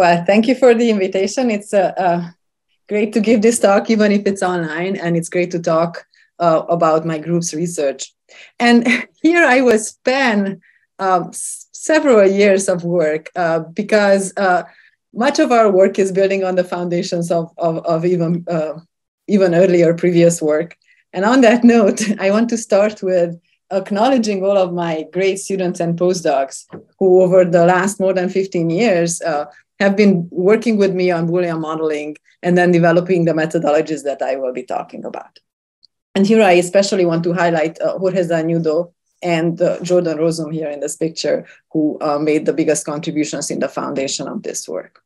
Well, thank you for the invitation. It's uh, uh, great to give this talk, even if it's online, and it's great to talk uh, about my group's research. And here I will spend um, several years of work uh, because uh, much of our work is building on the foundations of, of, of even, uh, even earlier previous work. And on that note, I want to start with acknowledging all of my great students and postdocs who, over the last more than 15 years, uh, have been working with me on Boolean modeling and then developing the methodologies that I will be talking about. And here I especially want to highlight uh, Jorge Zañudo and uh, Jordan Rozum here in this picture, who uh, made the biggest contributions in the foundation of this work.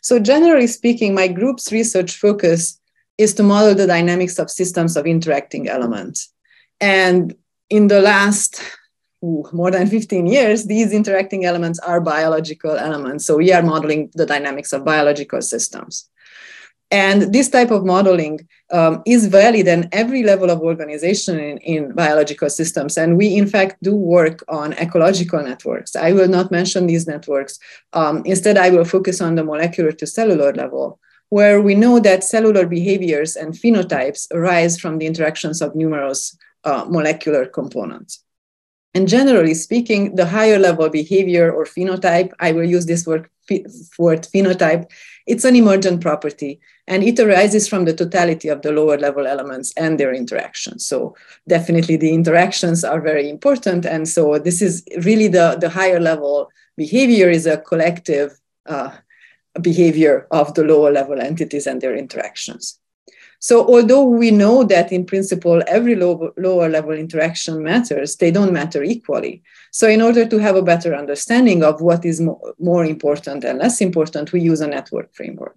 So generally speaking, my group's research focus is to model the dynamics of systems of interacting elements. And in the last ooh, more than 15 years, these interacting elements are biological elements. So we are modeling the dynamics of biological systems. And this type of modeling um, is valid in every level of organization in, in, biological systems. And we, in fact, do work on ecological networks. I will not mention these networks. Um, instead, I will focus on the molecular to cellular level, where we know that cellular behaviors and phenotypes arise from the interactions of numerous uh, molecular components. And generally speaking, the higher level behavior or phenotype, I will use this word, word phenotype, it's an emergent property and it arises from the totality of the lower level elements and their interactions. So definitely the interactions are very important. And so this is really the, the higher level behavior is a collective uh, behavior of the lower level entities and their interactions. So although we know that in principle every low, lower level interaction matters, they don't matter equally. So in order to have a better understanding of what is more, more important and less important, we use a network framework.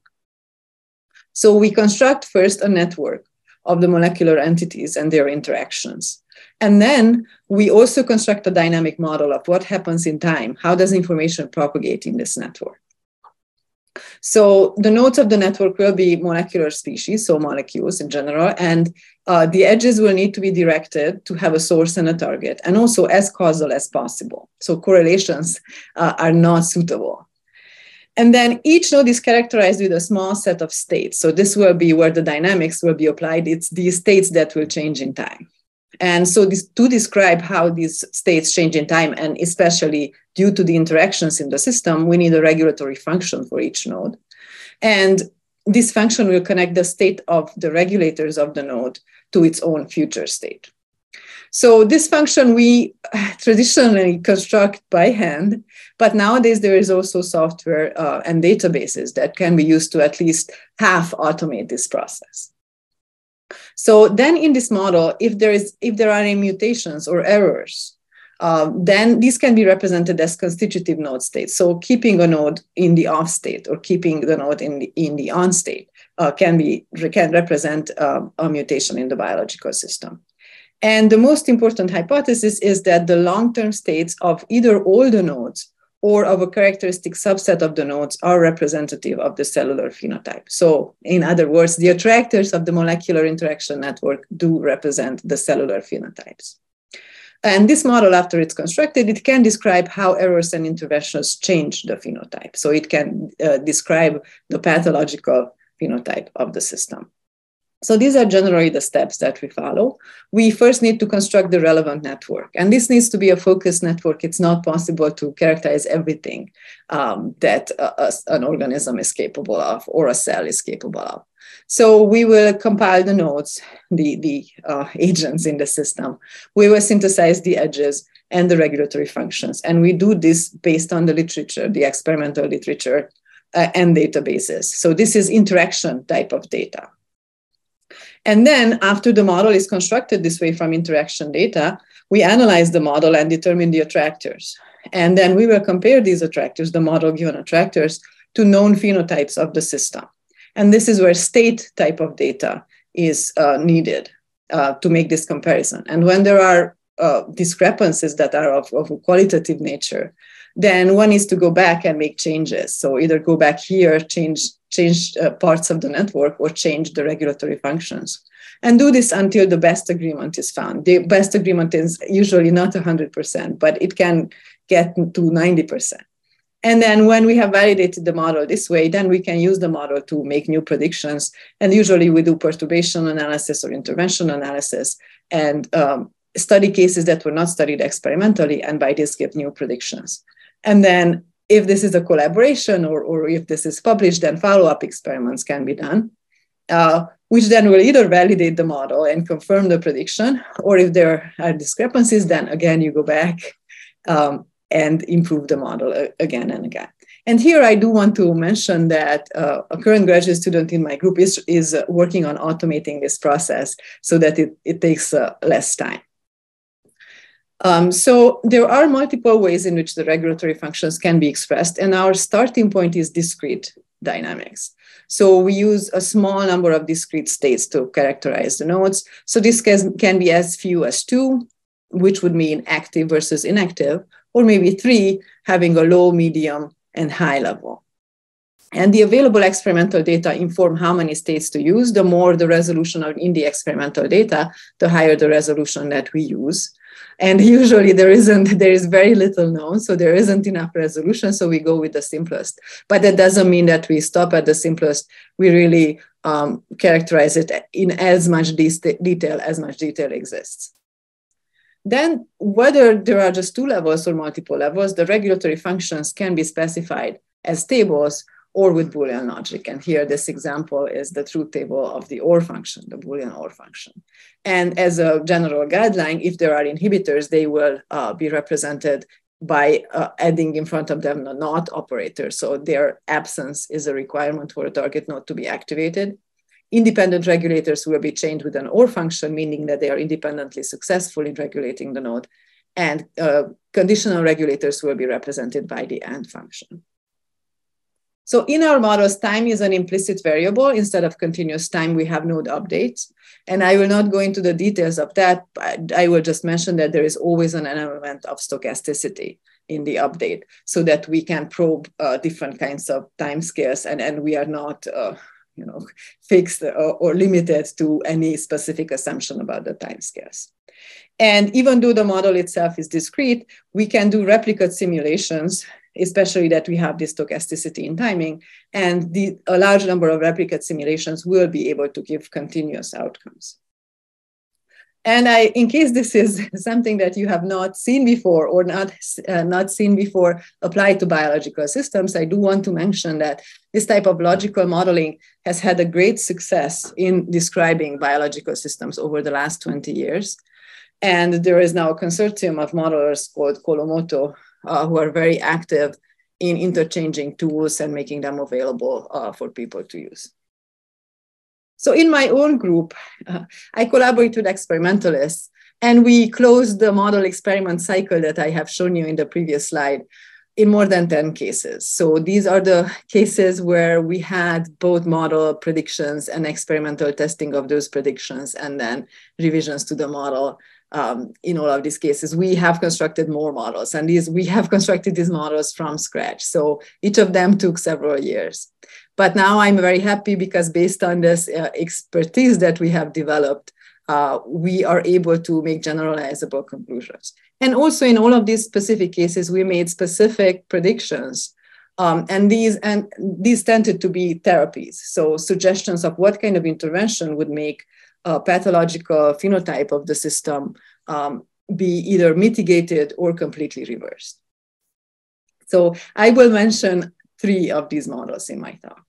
So we construct first a network of the molecular entities and their interactions. And then we also construct a dynamic model of what happens in time. How does information propagate in this network? So the nodes of the network will be molecular species, so molecules in general, and uh, the edges will need to be directed to have a source and a target, and also as causal as possible. So correlations uh, are not suitable. And then each node is characterized with a small set of states. So this will be where the dynamics will be applied. It's these states that will change in time. And so this, to describe how these states change in time, and especially due to the interactions in the system, we need a regulatory function for each node. And this function will connect the state of the regulators of the node to its own future state. So this function we traditionally construct by hand, but nowadays there is also software uh, and databases that can be used to at least half automate this process. So then in this model, if there is if there are any mutations or errors, um, then these can be represented as constitutive node states. So keeping a node in the off state or keeping the node in the, in the on state uh, can be can represent uh, a mutation in the biological system. And the most important hypothesis is that the long-term states of either all the nodes or of a characteristic subset of the nodes are representative of the cellular phenotype. So, in other words, the attractors of the molecular interaction network do represent the cellular phenotypes. And this model, after it's constructed, it can describe how errors and interventions change the phenotype. So it can uh, describe the pathological phenotype of the system. So these are generally the steps that we follow. We first need to construct the relevant network. And this needs to be a focused network. It's not possible to characterize everything um, that an organism is capable of or a cell is capable of. So we will compile the nodes, the, the uh, agents in the system. We will synthesize the edges and the regulatory functions. And we do this based on the literature, the experimental literature uh, and databases. So this is interaction type of data. And then after the model is constructed this way from interaction data, we analyze the model and determine the attractors. And then we will compare these attractors, the model given attractors, to known phenotypes of the system. And this is where state type of data is uh, needed uh, to make this comparison. And when there are uh, discrepancies that are of, of qualitative nature, then one needs to go back and make changes. So either go back here, change change uh, parts of the network, or change the regulatory functions. And do this until the best agreement is found. The best agreement is usually not 100%, but it can get to 90%. And then when we have validated the model this way, then we can use the model to make new predictions. And usually we do perturbation analysis or intervention analysis and um, study cases that were not studied experimentally, and by this give new predictions. And then if this is a collaboration or, or if this is published, then follow-up experiments can be done, uh, which then will either validate the model and confirm the prediction, or if there are discrepancies, then again, you go back um, and improve the model again and again. And here I do want to mention that uh, a current graduate student in my group is, is working on automating this process so that it, it takes uh, less time. Um, so there are multiple ways in which the regulatory functions can be expressed, and our starting point is discrete dynamics. So we use a small number of discrete states to characterize the nodes. So this can, can be as few as two, which would mean active versus inactive, or maybe three, having a low, medium, and high level. And the available experimental data inform how many states to use. The more the resolution in the experimental data, the higher the resolution that we use. And usually there isn't, there is very little known, so there isn't enough resolution, so we go with the simplest. But that doesn't mean that we stop at the simplest. We really um, characterize it in as much de- detail as much detail exists. Then, whether there are just two levels or multiple levels, the regulatory functions can be specified as tables or with Boolean logic. And here, this example is the truth table of the OR function, the Boolean OR function. And as a general guideline, if there are inhibitors, they will uh, be represented by uh, adding in front of them the not operator. So their absence is a requirement for a target node to be activated independent regulators will be chained with an OR function, meaning that they are independently successful in regulating the node. And uh, conditional regulators will be represented by the AND function. So in our models, time is an implicit variable. Instead of continuous time, we have node updates. And I will not go into the details of that, I will just mention that there is always an element of stochasticity in the update so that we can probe uh, different kinds of time scales and, and we are not uh, you know, fixed or, or limited to any specific assumption about the timescales. And even though the model itself is discrete, we can do replicate simulations, especially that we have this stochasticity in timing. And the, a large number of replicate simulations will be able to give continuous outcomes. And I, in case this is something that you have not seen before or not, uh, not seen before applied to biological systems, I do want to mention that this type of logical modeling has had a great success in describing biological systems over the last 20 years. And there is now a consortium of modelers called CoLoMoTo uh, who are very active in interchanging tools and making them available uh, for people to use. So in my own group, uh, I collaborate with experimentalists and we closed the model experiment cycle that I have shown you in the previous slide in more than 10 cases. So these are the cases where we had both model predictions and experimental testing of those predictions and then revisions to the model um, in all of these cases. We have constructed more models and these we have constructed these models from scratch. So each of them took several years. But now I'm very happy because based on this uh, expertise that we have developed, uh, we are able to make generalizable conclusions. And also in all of these specific cases, we made specific predictions. Um, and these and these tended to be therapies, so suggestions of what kind of intervention would make a pathological phenotype of the system um, be either mitigated or completely reversed. So I will mention three of these models in my talk.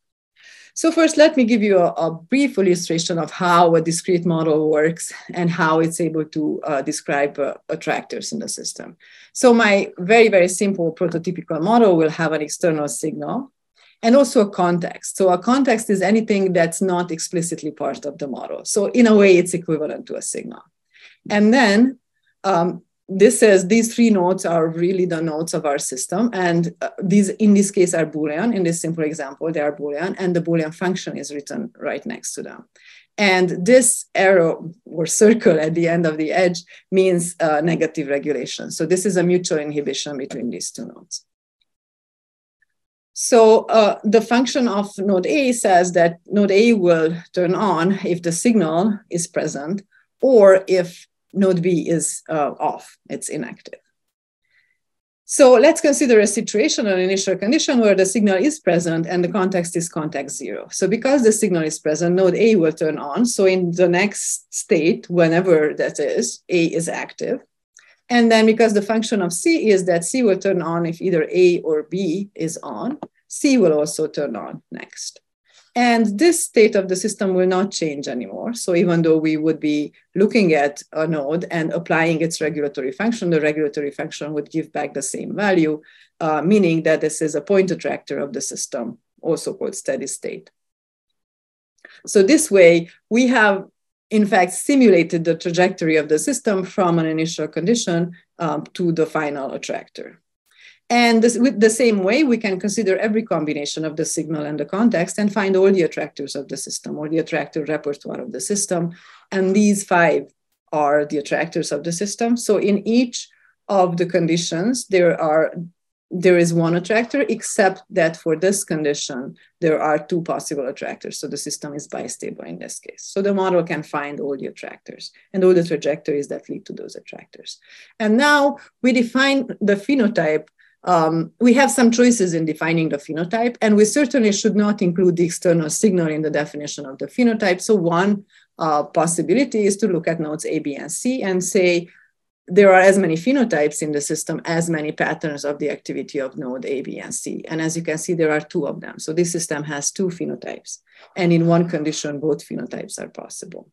So first, let me give you a, a, brief illustration of how a discrete model works and how it's able to uh, describe uh, attractors in the system. So my very, very simple prototypical model will have an external signal and also a context. So a context is anything that's not explicitly part of the model. So in a way, it's equivalent to a signal. And then um, this says these three nodes are really the nodes of our system. And uh, these, in this case, are Boolean. In this simple example, they are Boolean, and the Boolean function is written right next to them. And this arrow or circle at the end of the edge means uh, negative regulation. So this is a mutual inhibition between these two nodes. So uh, the function of node A says that node A will turn on if the signal is present or if node B is uh, off, it's inactive. So let's consider a situation, an initial condition where the signal is present and the context is context zero. So because the signal is present, node A will turn on. So in the next state, whenever that is, A is active. And then because the function of C is that C will turn on if either A or B is on, C will also turn on next. And this state of the system will not change anymore. So even though we would be looking at a node and applying its regulatory function, the regulatory function would give back the same value, uh, meaning that this is a point attractor of the system, also called steady state. So this way, we have in fact simulated the trajectory of the system from an initial condition um, to the final attractor. And this, with the same way, we can consider every combination of the signal and the context and find all the attractors of the system or the attractor repertoire of the system. And these five are the attractors of the system. So in each of the conditions, there are there is one attractor, except that for this condition, there are two possible attractors. So the system is bistable in this case. So the model can find all the attractors and all the trajectories that lead to those attractors. And now we define the phenotype um, we have some choices in defining the phenotype, and we certainly should not include the external signal in the definition of the phenotype. So one uh, possibility is to look at nodes A, B, and C and say there are as many phenotypes in the system as many patterns of the activity of node A, B, and C. And as you can see, there are two of them. So this system has two phenotypes. And in one condition, both phenotypes are possible.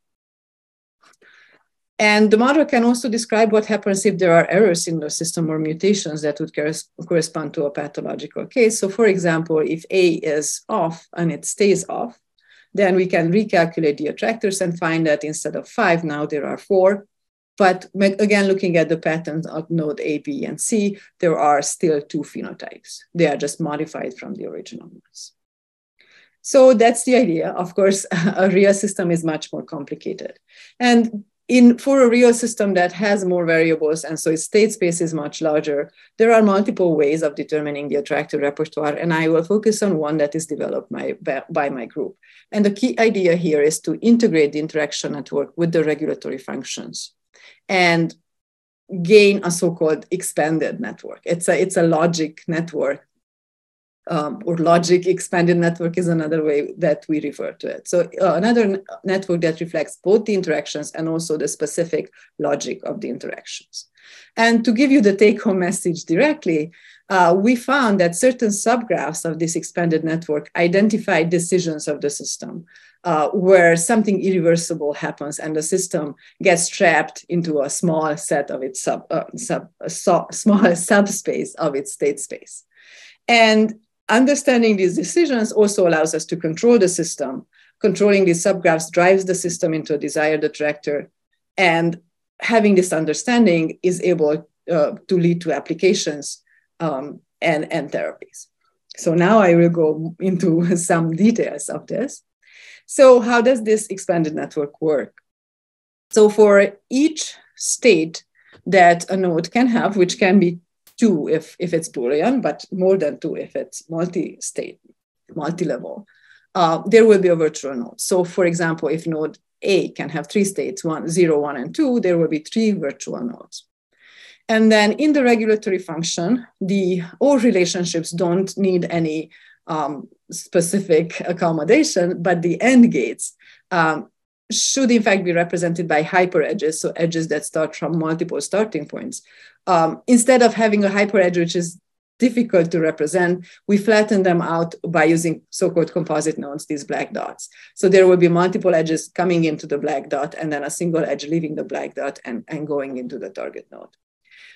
And the model can also describe what happens if there are errors in the system or mutations that would correspond to a pathological case. So for example, if A is off and it stays off, then we can recalculate the attractors and find that instead of five, now there are four. But again, looking at the patterns of node A, B, and C, there are still two phenotypes. They are just modified from the original ones. So that's the idea. Of course, a real system is much more complicated. And in for a real system that has more variables and so its state space is much larger there are multiple ways of determining the attractor repertoire and i will focus on one that is developed by, by my group. And the key idea here is to integrate the interaction network with the regulatory functions and gain a so-called expanded network. It's a it's a logic network um, or logic expanded network is another way that we refer to it. So uh, another n- network that reflects both the interactions and also the specific logic of the interactions. And to give you the take home message directly, uh, we found that certain subgraphs of this expanded network identify decisions of the system uh, where something irreversible happens and the system gets trapped into a small set of its sub, uh, sub, so, small subspace of its state space. And Understanding these decisions also allows us to control the system. Controlling these subgraphs drives the system into a desired attractor. And having this understanding is able uh, to lead to applications um, and, and therapies. So now I will go into some details of this. So, how does this expanded network work? So, for each state that a node can have, which can be two if, if it's Boolean, but more than two if it's multi-state, multi-level, uh, there will be a virtual node. So for example, if node A can have three states, one, zero, one, and two, there will be three virtual nodes. And then in the regulatory function, the OR relationships don't need any um, specific accommodation, but the AND gates um, should in fact be represented by hyper edges, so edges that start from multiple starting points. Um, instead of having a hyper edge, which is difficult to represent, we flatten them out by using so-called composite nodes, these black dots. So there will be multiple edges coming into the black dot and then a single edge leaving the black dot and, and going into the target node.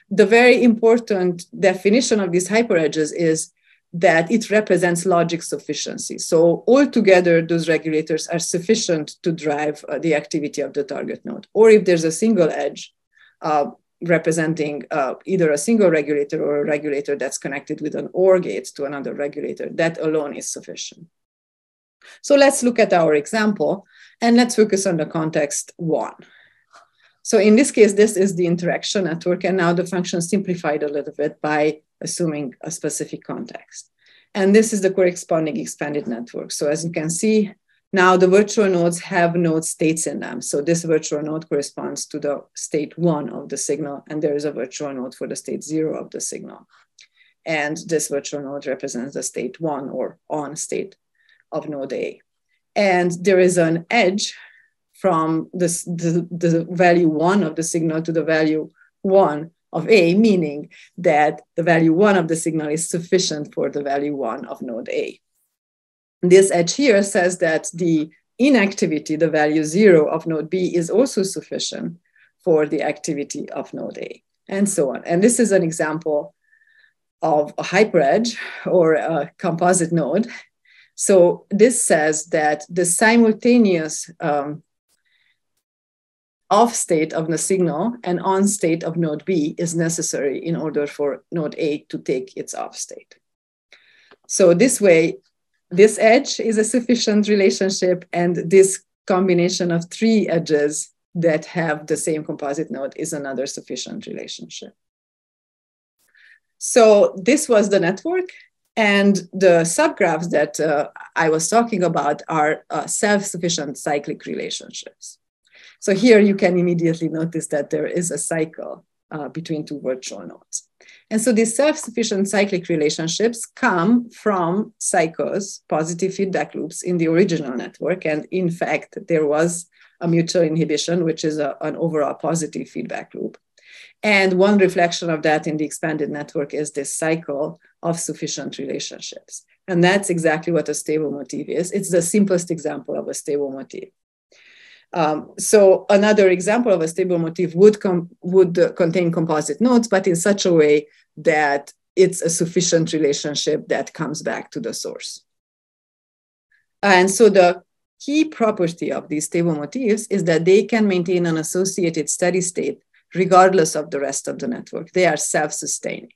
The very important definition of these hyper edges is that it represents logic sufficiency. So altogether, those regulators are sufficient to drive uh, the activity of the target node. Or if there's a single edge uh, representing uh, either a single regulator or a regulator that's connected with an OR gate to another regulator, that alone is sufficient. So let's look at our example and let's focus on the context one. So in this case, this is the interaction network, and now the function simplified a little bit by assuming a specific context. And this is the corresponding expanded network. So as you can see, now the virtual nodes have node states in them. So this virtual node corresponds to the state one of the signal, and there is a virtual node for the state zero of the signal. and this virtual node represents the state one or on state of node A. And there is an edge from this, the, the value one of the signal to the value one of A, meaning that the value one of the signal is sufficient for the value one of node A. This edge here says that the inactivity, the value zero of node B, is also sufficient for the activity of node A, and so on. And this is an example of a hyperedge or a composite node. So this says that the simultaneous um, off state of the signal and on state of node B is necessary in order for node A to take its off state. So this way, this edge is a sufficient relationship and this combination of three edges that have the same composite node is another sufficient relationship. So this was the network. And the subgraphs that uh, I was talking about are uh, self-sufficient cyclic relationships. So here you can immediately notice that there is a cycle uh, between two virtual nodes. And so these self-sufficient cyclic relationships come from cycles, positive feedback loops in the original network. And in fact, there was a mutual inhibition, which is a, an overall positive feedback loop. And one reflection of that in the expanded network is this cycle of sufficient relationships. And that's exactly what a stable motif is. It's the simplest example of a stable motif. Um, so another example of a stable motif would, com- would uh, contain composite nodes, but in such a way that it's a sufficient relationship that comes back to the source. And so the key property of these stable motifs is that they can maintain an associated steady state regardless of the rest of the network. They are self-sustaining.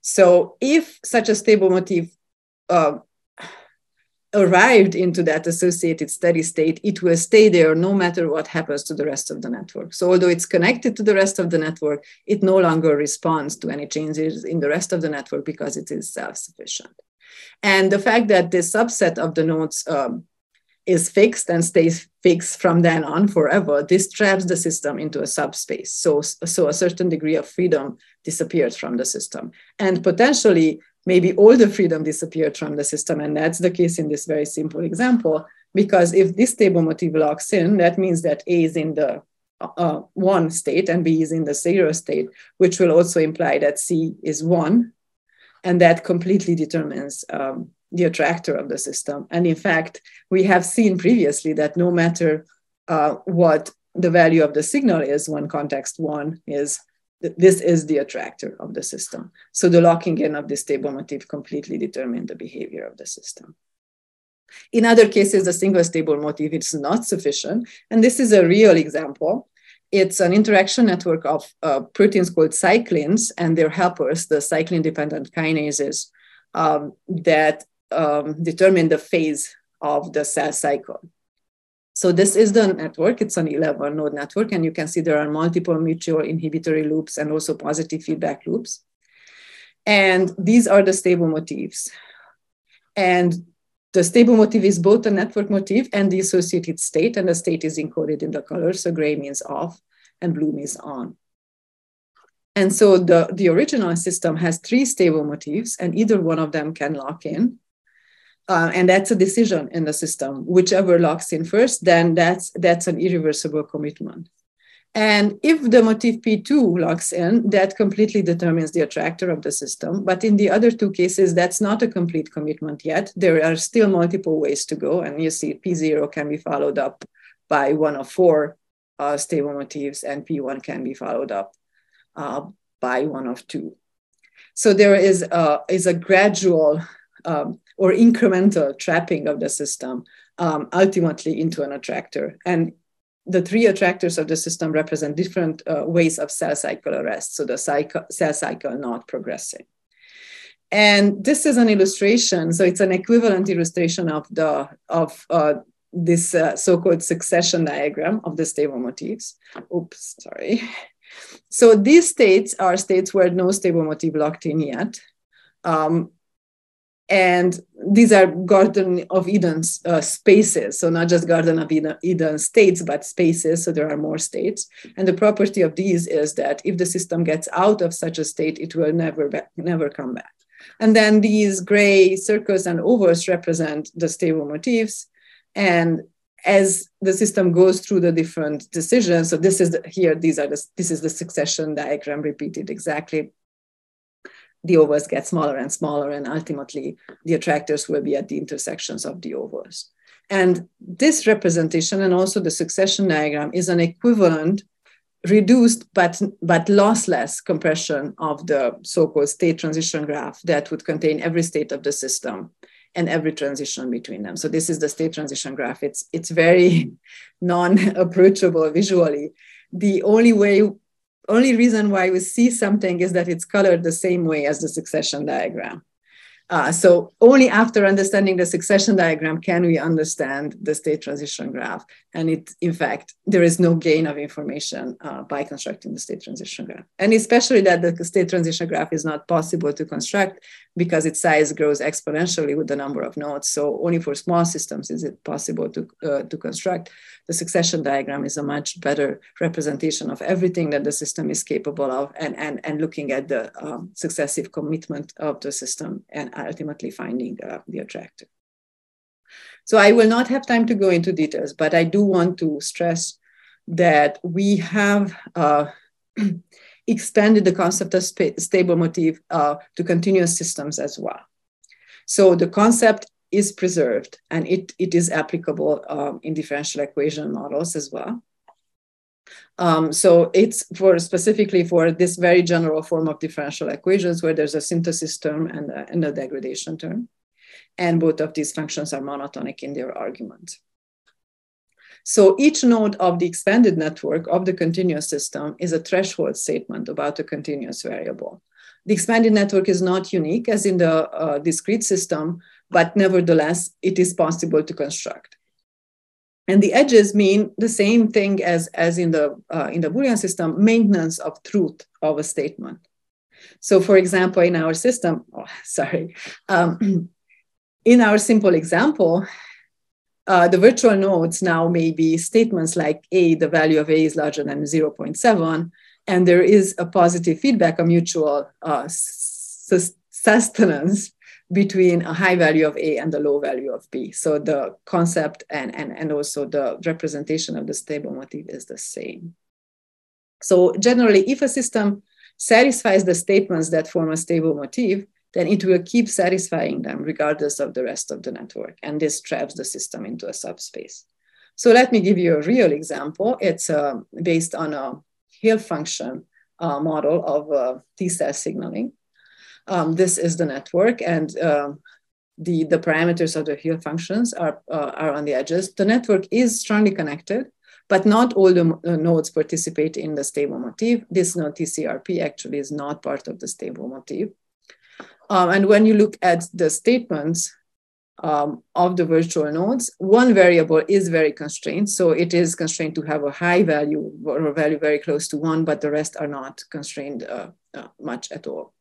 So if such a stable motif uh, arrived into that associated steady state, it will stay there no matter what happens to the rest of the network. So although it's connected to the rest of the network, it no longer responds to any changes in the rest of the network because it is self-sufficient. And the fact that this subset of the nodes um, is fixed and stays fixed from then on forever, this traps the system into a subspace. So, so a certain degree of freedom disappears from the system. And potentially, maybe all the freedom disappeared from the system. And that's the case in this very simple example, because if this stable motif locks in, that means that A is in the uh, one state and B is in the zero state, which will also imply that C is one. And that completely determines um, the attractor of the system. And in fact, we have seen previously that no matter uh, what the value of the signal is when context one is, this is the attractor of the system. So the locking in of this stable motif completely determined the behavior of the system. In other cases, the single stable motif is not sufficient. And this is a real example. It's an interaction network of uh, proteins called cyclins and their helpers, the cyclin dependent kinases, um, that um, determine the phase of the cell cycle. So this is the network. It's an 11 node network. And you can see there are multiple mutual inhibitory loops and also positive feedback loops. And these are the stable motifs. And the stable motif is both the network motif and the associated state. And the state is encoded in the color. So gray means off and blue means on. And so the, the original system has three stable motifs, and either one of them can lock in. Uh, and that's a decision in the system. Whichever locks in first, then that's that's an irreversible commitment. And if the motif P2 locks in, that completely determines the attractor of the system. But in the other two cases, that's not a complete commitment yet. There are still multiple ways to go. And you see P0 can be followed up by one of four uh, stable motifs, and P1 can be followed up uh, by one of two. So there is a, is a gradual um, or incremental trapping of the system um, ultimately into an attractor. And the three attractors of the system represent different uh, ways of cell cycle arrest. So the cycle, cell cycle not progressing. And this is an illustration. So it's an equivalent illustration of the of uh, this uh, so-called succession diagram of the stable motifs. Oops, sorry. So these states are states where no stable motif locked in yet. Um, and these are Garden of Eden uh, spaces, so not just Garden of Eden, states, but spaces, so there are more states. And the property of these is that if the system gets out of such a state, it will never, never come back. And then these gray circles and ovals represent the stable motifs. And as the system goes through the different decisions, so this is the, here, these are the, this is the succession diagram repeated exactly the ovals get smaller and smaller, and ultimately the attractors will be at the intersections of the ovals. And this representation and also the succession diagram is an equivalent reduced but, but lossless compression of the so-called state transition graph that would contain every state of the system and every transition between them. So this is the state transition graph. It's, it's very non-approachable visually. The only way only reason why we see something is that it's colored the same way as the succession diagram. Uh, so only after understanding the succession diagram can we understand the state transition graph. And it, in fact, there is no gain of information uh, by constructing the state transition graph. And especially that the state transition graph is not possible to construct because its size grows exponentially with the number of nodes. So only for small systems is it possible to, uh, to construct. The succession diagram is a much better representation of everything that the system is capable of and, and, and looking at the um, successive commitment of the system and ultimately finding uh, the attractor. So I will not have time to go into details, but I do want to stress that we have uh, expanded the concept of stable motif uh, to continuous systems as well. So the concept is preserved and it, it is applicable um, in differential equation models as well. Um, so it's for specifically for this very general form of differential equations where there's a synthesis term and a, and a degradation term. And both of these functions are monotonic in their argument. So each node of the expanded network of the continuous system is a threshold statement about a continuous variable. The expanded network is not unique as in the uh, discrete system, but nevertheless, it is possible to construct. And the edges mean the same thing as, as in, the, uh, in the Boolean system, maintenance of truth of a statement. So for example, in our system, oh, sorry, um, in our simple example, uh, the virtual nodes now may be statements like A, the value of A is larger than 0.7, and there is a positive feedback, a mutual uh, sustenance between a high value of A and the low value of B. So the concept and, and, and also the representation of the stable motif is the same. So generally, if a system satisfies the statements that form a stable motif, then it will keep satisfying them regardless of the rest of the network. And this traps the system into a subspace. So let me give you a real example. It's uh, based on a Hill function uh, model of uh, T-cell signaling. Um, this is the network and uh, the, the parameters of the Hill functions are, uh, are on the edges. The network is strongly connected, but not all the uh, nodes participate in the stable motif. This node TCRP actually is not part of the stable motif. Um, and when you look at the statements um, of the virtual nodes, one variable is very constrained. So it is constrained to have a high value or a value very close to one, but the rest are not constrained uh, uh, much at all.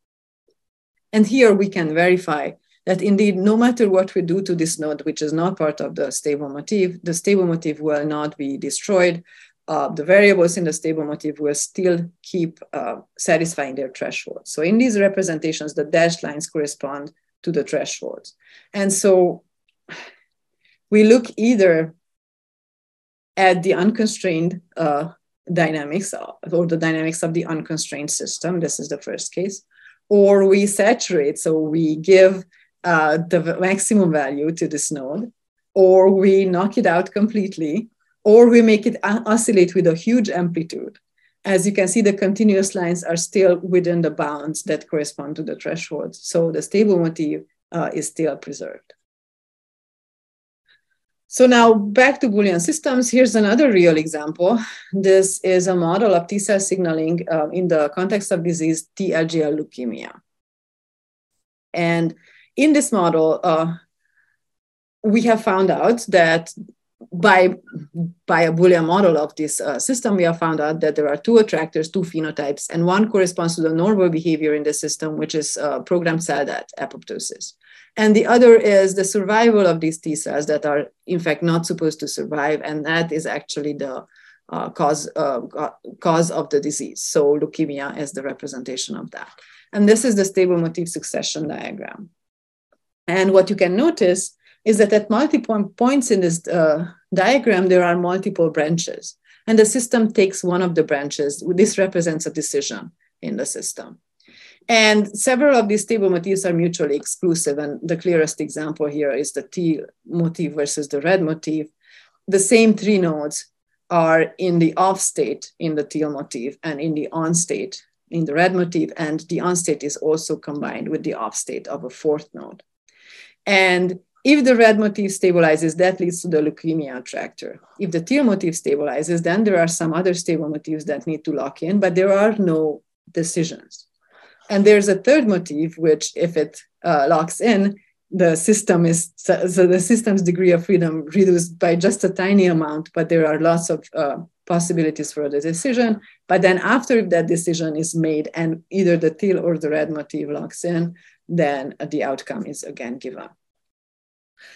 And here we can verify that indeed, no matter what we do to this node, which is not part of the stable motif, the stable motif will not be destroyed uh, the variables in the stable motif will still keep uh, satisfying their threshold. So in these representations, the dashed lines correspond to the thresholds. And so we look either at the unconstrained uh, dynamics or the dynamics of the unconstrained system. This is the first case. Or we saturate, so we give uh, the maximum value to this node, or we knock it out completely or we make it oscillate with a huge amplitude. As you can see, the continuous lines are still within the bounds that correspond to the thresholds. So the stable motif uh, is still preserved. So now back to Boolean systems. Here's another real example. This is a model of T-cell signaling uh, in the context of disease TLGL leukemia. And in this model, uh, we have found out that by, by a Boolean model of this uh, system, we have found out that there are two attractors, two phenotypes, and one corresponds to the normal behavior in the system, which is uh, programmed cell death apoptosis. And the other is the survival of these T cells that are, in fact, not supposed to survive. And that is actually the uh, cause, uh, cause of the disease. So leukemia is the representation of that. And this is the stable motif succession diagram. And what you can notice is that at multiple points in this uh, diagram, there are multiple branches. And the system takes one of the branches. This represents a decision in the system. And several of these stable motifs are mutually exclusive. And the clearest example here is the teal motif versus the red motif. The same three nodes are in the off state in the teal motif and in the on state in the red motif. And the on state is also combined with the off state of a fourth node. And if the red motif stabilizes, that leads to the leukemia attractor. If the teal motif stabilizes, then there are some other stable motifs that need to lock in, but there are no decisions. And there's a third motif, which if it uh, locks in, the system is so the system's degree of freedom reduced by just a tiny amount, but there are lots of uh, possibilities for the decision. But then after that decision is made and either the teal or the red motif locks in, then the outcome is again given.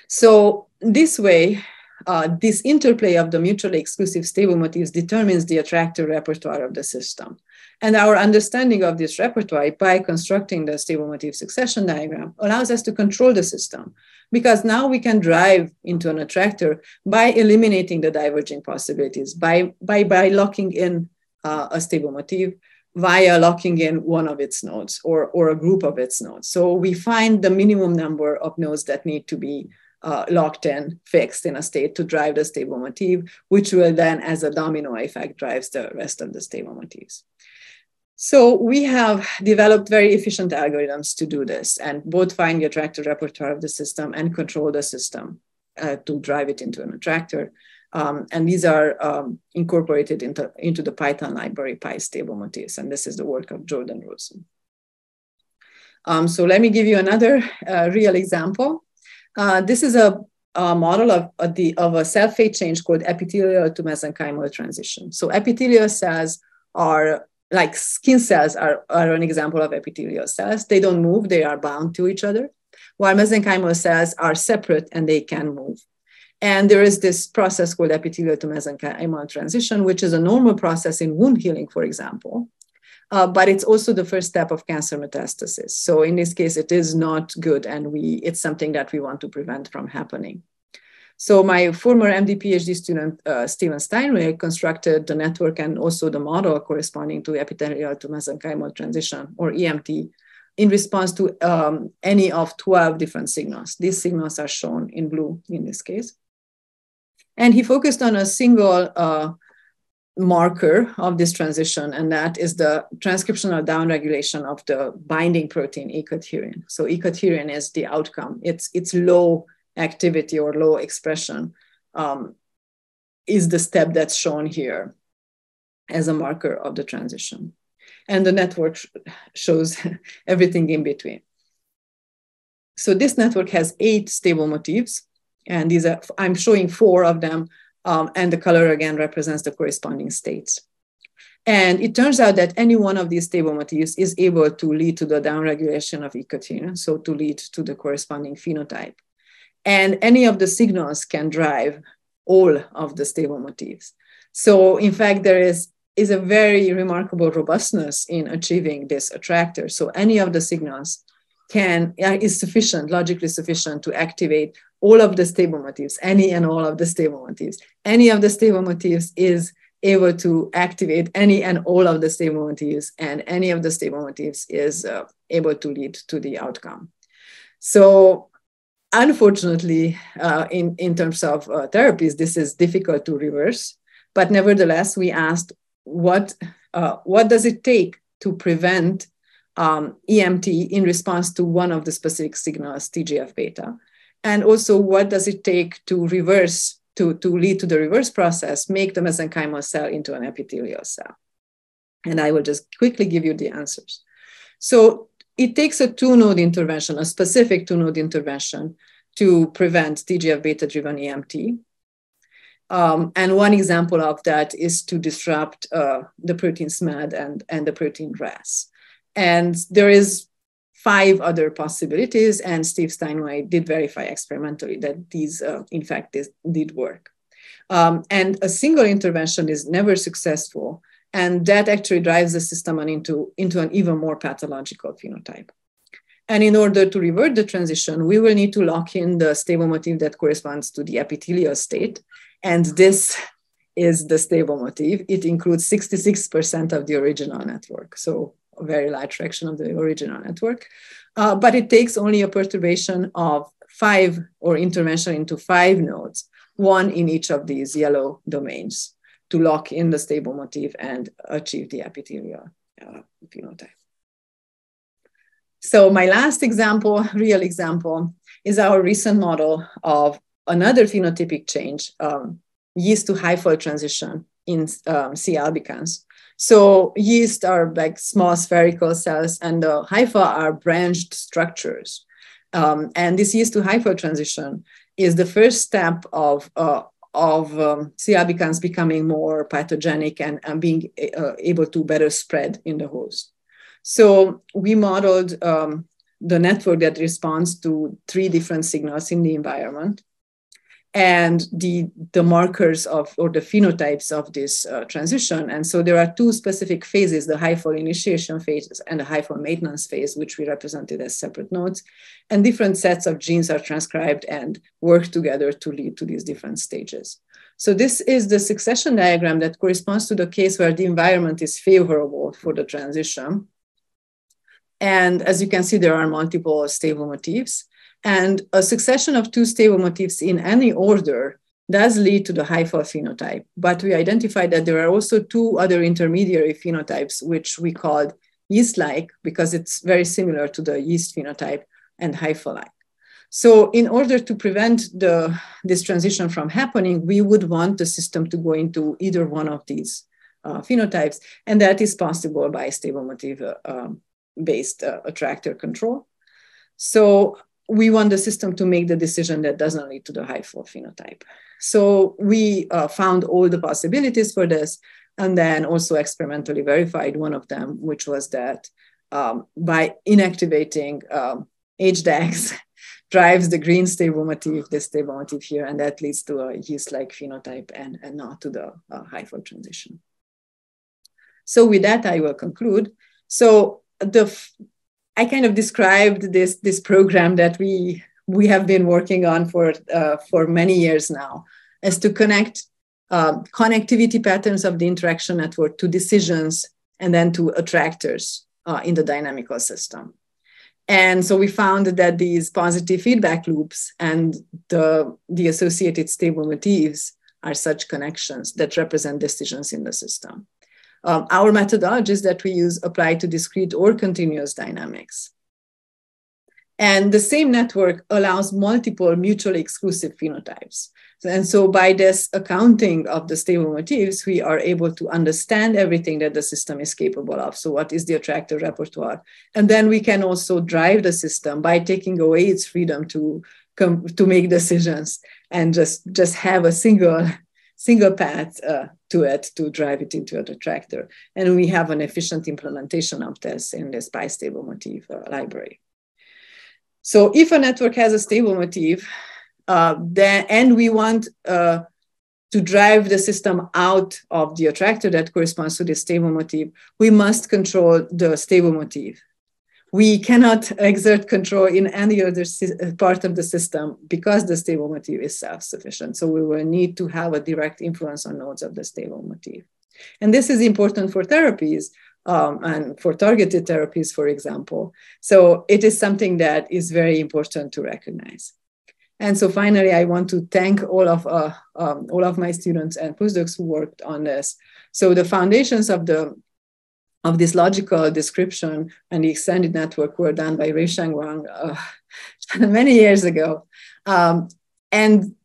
So this way, uh, this interplay of the mutually exclusive stable motifs determines the attractor repertoire of the system. And our understanding of this repertoire by constructing the stable motif succession diagram allows us to control the system because now we can drive into an attractor by eliminating the diverging possibilities, by, by, by locking in uh, a stable motif via locking in one of its nodes or, or a group of its nodes. So we find the minimum number of nodes that need to be uh, locked in, fixed in a state to drive the stable motif, which will then, as a domino effect, drives the rest of the stable motifs. So we have developed very efficient algorithms to do this and both find the attractor repertoire of the system and control the system uh, to drive it into an attractor. Um, and these are um, incorporated into, into the Python library pystablemotifs. And this is the work of Jordan Rozum. Um, so let me give you another uh, real example. Uh, this is a, a model of, of, the, of a cell fate change called epithelial to mesenchymal transition. So epithelial cells are like skin cells are, are an example of epithelial cells. They don't move, they are bound to each other, while mesenchymal cells are separate and they can move. And there is this process called epithelial to mesenchymal transition, which is a normal process in wound healing, for example. Uh, but it's also the first step of cancer metastasis. So in this case, it is not good, and we it's something that we want to prevent from happening. So my former MD PhD student, uh, Steven Steinway, constructed the network and also the model corresponding to epithelial to mesenchymal transition, or EMT, in response to um, any of 12 different signals. These signals are shown in blue in this case. And he focused on a single uh, marker of this transition, and that is the transcriptional downregulation of the binding protein E-cadherin. So E-cadherin is the outcome. It's, it's low activity or low expression um, is the step that's shown here as a marker of the transition. And the network sh shows everything in between. So this network has eight stable motifs, and these are, I'm showing four of them um, and the color again represents the corresponding states. And it turns out that any one of these stable motifs is able to lead to the downregulation of E-cadherin, so to lead to the corresponding phenotype. And any of the signals can drive all of the stable motifs. So in fact, there is, is a very remarkable robustness in achieving this attractor. So any of the signals can is sufficient, logically sufficient to activate all of the stable motifs, any and all of the stable motifs. Any of the stable motifs is able to activate any and all of the stable motifs, and any of the stable motifs is uh, able to lead to the outcome. So, unfortunately, uh, in, in terms of uh, therapies, this is difficult to reverse. But nevertheless, we asked what, uh, what does it take to prevent um, EMT in response to one of the specific signals, TGF beta? And also, what does it take to reverse, to, to lead to the reverse process, make the mesenchymal cell into an epithelial cell? And I will just quickly give you the answers. So it takes a two node intervention, a specific two node intervention to prevent TGF beta driven EMT. Um, and one example of that is to disrupt uh, the protein SMAD and, and the protein RAS. And there is five other possibilities, and Steve Steinway did verify experimentally that these, uh, in fact, did work. Um, and a single intervention is never successful, and that actually drives the system on into, into an even more pathological phenotype. And in order to revert the transition, we will need to lock in the stable motif that corresponds to the epithelial state. And this is the stable motif. It includes 66% of the original network. So a very large fraction of the original network. Uh, but it takes only a perturbation of five or intervention into five nodes, one in each of these yellow domains to lock in the stable motif and achieve the epithelial uh, phenotype. So my last example, real example, is our recent model of another phenotypic change, um, yeast to hyphal transition in um, C. albicans. So yeast are like small spherical cells and the hypha are branched structures. Um, and this yeast to hypha transition is the first step of, uh, of um, C. albicans becoming more pathogenic and, and being uh, able to better spread in the host. So we modeled um, the network that responds to three different signals in the environment and the, the markers of or the phenotypes of this uh, transition. And so there are two specific phases, the hyphal initiation phase and the hyphal maintenance phase, which we represented as separate nodes. And different sets of genes are transcribed and work together to lead to these different stages. So this is the succession diagram that corresponds to the case where the environment is favorable for the transition. And as you can see, there are multiple stable motifs. And a succession of two stable motifs in any order does lead to the hyphal phenotype. But we identified that there are also two other intermediary phenotypes, which we called yeast-like, because it's very similar to the yeast phenotype, and hyphal-like. So in order to prevent the, this transition from happening, we would want the system to go into either one of these uh, phenotypes, and that is possible by stable motif uh, um, based uh, attractor control. So we want the system to make the decision that doesn't lead to the hyphal phenotype. So we uh, found all the possibilities for this and then also experimentally verified one of them, which was that um, by inactivating um, drives the green stable motif, this stable motif here, and that leads to a yeast-like phenotype and, and not to the uh, hyphal transition. So with that, I will conclude. So the I kind of described this this program that we we have been working on for uh, for many years now, as to connect uh, connectivity patterns of the interaction network to decisions and then to attractors uh, in the dynamical system. And so we found that these positive feedback loops and the, the associated stable motifs are such connections that represent decisions in the system. Um, our methodologies that we use apply to discrete or continuous dynamics. And the same network allows multiple mutually exclusive phenotypes. And so by this accounting of the stable motifs, we are able to understand everything that the system is capable of. So what is the attractor repertoire? And then we can also drive the system by taking away its freedom to, to make decisions and just, just have a single single path uh, to it to drive it into attractor. And we have an efficient implementation of this in the pystablemotifs uh, library. So if a network has a stable motif, uh, then, and we want uh, to drive the system out of the attractor that corresponds to the stable motif, we must control the stable motif we cannot exert control in any other part of the system because the stable motif is self-sufficient. So we will need to have a direct influence on nodes of the stable motif. And this is important for therapies um, and for targeted therapies, for example. So it is something that is very important to recognize. And so finally, I want to thank all of, uh, um, all of my students and postdocs who worked on this. So the foundations of the of this logical description and the extended network were done by Ruisheng Wang uh, many years ago. Um, and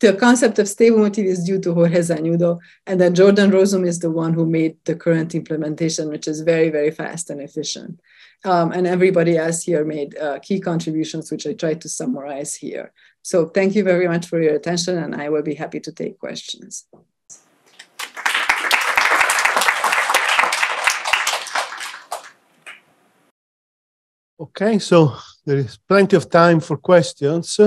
the concept of stable motif is due to Jorge Zañudo, and then Jordan Rozum is the one who made the current implementation, which is very, very fast and efficient. Um, and everybody else here made uh, key contributions, which I tried to summarize here. So thank you very much for your attention, and I will be happy to take questions. Okay, so there is plenty of time for questions.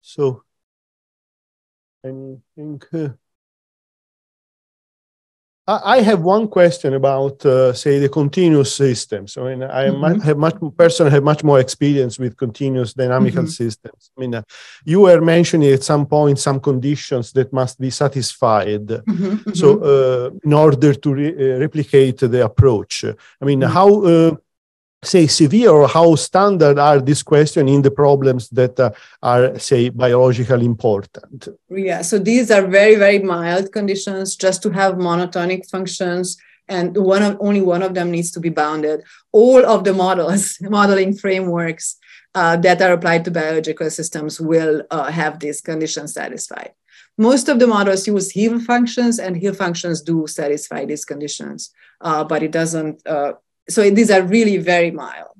So, anything? Uh, I have one question about, uh, say, the continuous systems. I mean, I mm-hmm. have much personally have much more experience with continuous dynamical mm-hmm. systems. I mean, uh, you were mentioning at some point some conditions that must be satisfied. Mm-hmm. mm-hmm. So, uh, in order to re- uh, replicate the approach, I mean, mm-hmm. how uh, say severe or how standard are these questions in the problems that uh, are say biologically important? Yeah so these are very very mild conditions just to have monotonic functions and one of only one of them needs to be bounded. All of the models modeling frameworks uh, that are applied to biological systems will uh, have these conditions satisfied. Most of the models use hill functions and hill functions do satisfy these conditions uh, but it doesn't uh, so these are really very mild.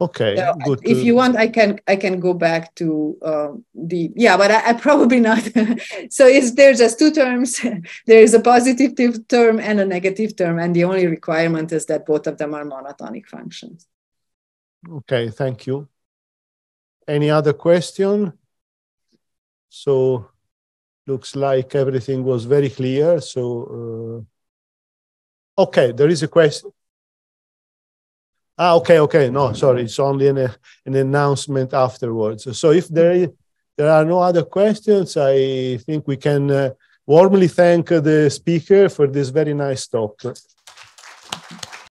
Okay so good, if you want i can i can go back to uh, the yeah but I, I probably not. So it's there's just two terms? There is a positive term and a negative term and the only requirement is that both of them are monotonic functions. Okay thank you. Any other question? So looks like everything was very clear so uh, Okay, there is a question. Ah, okay, okay. No, sorry, it's only an, an announcement afterwards. So if there, there are no other questions, I think we can uh, warmly thank the speaker for this very nice talk.